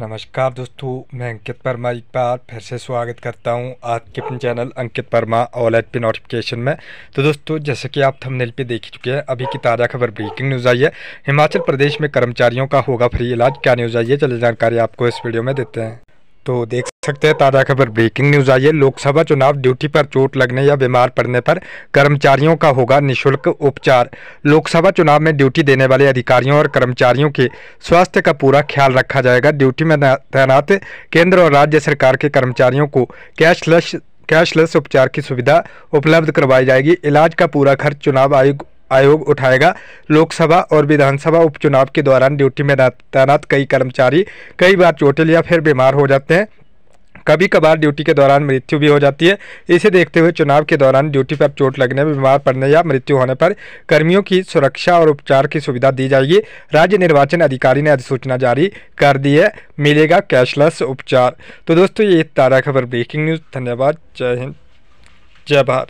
नमस्कार दोस्तों, मैं अंकित वर्मा एक बार फिर से स्वागत करता हूँ आज के अपने channel Ankit Verma all at P notification में। तो दोस्तों, जैसे कि आप थंबनेल पे देख चुके हैं, अभी की ताज़ा खबर ब्रेकिंग न्यूज़ आई है। हिमाचल प्रदेश में कर्मचारियों का होगा फ्री इलाज। क्या न्यूज़ आई है? चलिए जानकारी आपको इस वीडियो में देते हैं। तो देख सकते हैं, ताज़ा खबर। ब्रेकिंग न्यूज़ आई है लोकसभा चुनाव ड्यूटी पर चोट लगने या बीमार पड़ने पर कर्मचारियों का होगा निशुल्क उपचार। लोकसभा चुनाव में ड्यूटी देने वाले अधिकारियों और कर्मचारियों के स्वास्थ्य का पूरा ख्याल रखा जाएगा। ड्यूटी में तैनात केंद्र और राज्य सरकार के कर्मचारियों को कैशलेस कैशलेस उपचार की सुविधा उपलब्ध करवाई जाएगी। इलाज का पूरा खर्च चुनाव आयोग आयोग उठाएगा। लोकसभा और विधानसभा उपचुनाव के दौरान ड्यूटी में तैनात कई कर्मचारी कई बार चोटिल या फिर बीमार हो जाते हैं। कभी कभार ड्यूटी के दौरान मृत्यु भी हो जाती है। इसे देखते हुए चुनाव के दौरान ड्यूटी पर चोट लगने, बीमार पड़ने या मृत्यु होने पर कर्मियों की सुरक्षा और उपचार की सुविधा दी जाएगी। राज्य निर्वाचन अधिकारी ने अधिसूचना जारी कर दी है। मिलेगा कैशलेस उपचार। तो दोस्तों, ये ताज़ा खबर ब्रेकिंग न्यूज़। धन्यवाद। जय हिंद। जय भारत।